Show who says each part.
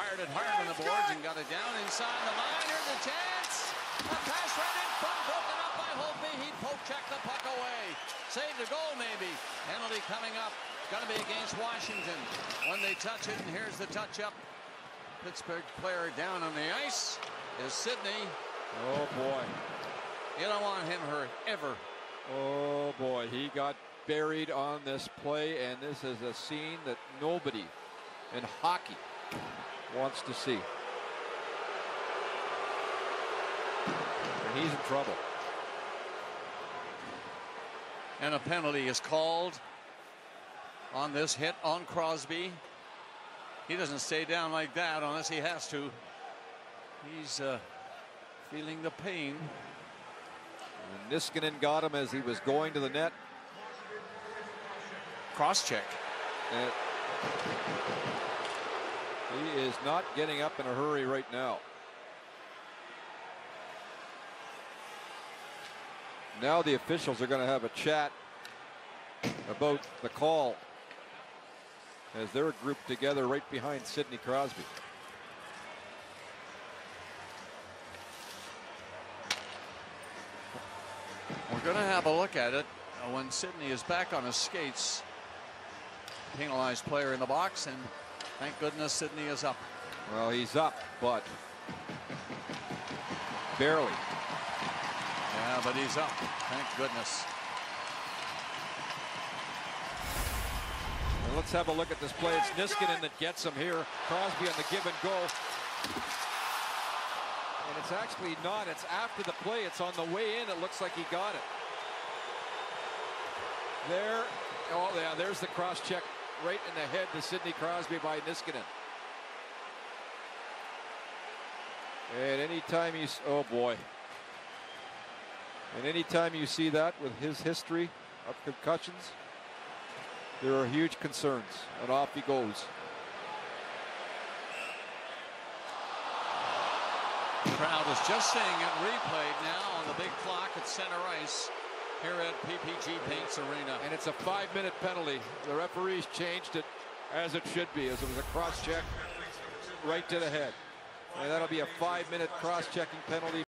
Speaker 1: fired it hard on the boards and got it down inside the line. Here's a chance. A pass right in front, broken up by Holtby. He poke checked the puck away. Saved a goal, maybe. Penalty coming up. Going to be against Washington when they touch it. And here's the touch up. Pittsburgh player down on the ice is Sidney.
Speaker 2: Oh boy.
Speaker 1: You don't want him hurt ever.
Speaker 2: Oh boy, he got buried on this play, and this is a scene that nobody in hockey wants to see. And he's in trouble.
Speaker 1: And a penalty is called on this hit on Crosby. He doesn't stay down like that unless he has to. He's uh, feeling the pain.
Speaker 2: And Niskanen got him as he was going to the net.
Speaker 1: Cross check.
Speaker 2: And is not getting up in a hurry right now. Now the officials are going to have a chat about the call as they're grouped together right behind Sidney Crosby.
Speaker 1: We're going to have a look at it when Sidney is back on his skates. Penalized player in the box, and thank goodness Sidney is up.
Speaker 2: Well, he's up, but barely.
Speaker 1: Yeah, but he's up. Thank goodness.
Speaker 2: And let's have a look at this play. It's Niskanen that gets him here. Crosby on the give and go. And it's actually not. It's after the play. It's on the way in. It looks like he got it. There. Oh, yeah, there's the cross check right in the head to Sidney Crosby by Niskanen. And anytime you, oh boy. And anytime you see that with his history of concussions, there are huge concerns. And off he goes.
Speaker 1: Crowd is just seeing it replayed now on the big clock at center ice here at PPG Paints Arena.
Speaker 2: And it's a five minute penalty. The referees changed it as it should be, as it was a cross check right to the head. And that'll be a five minute cross checking penalty.